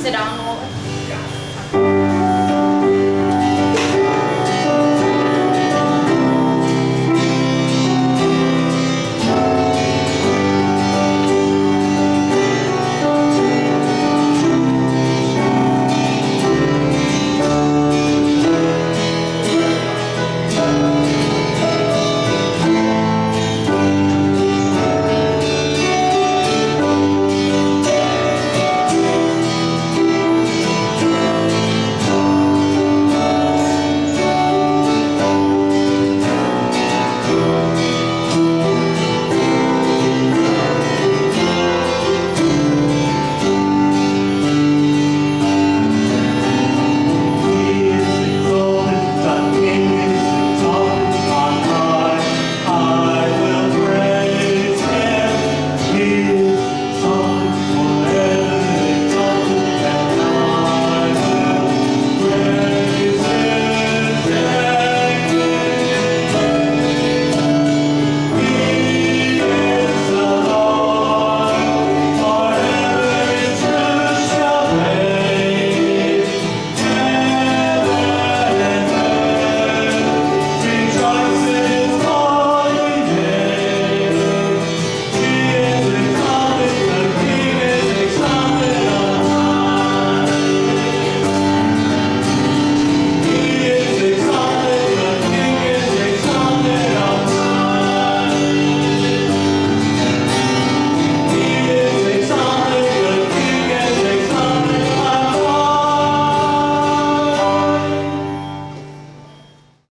sit down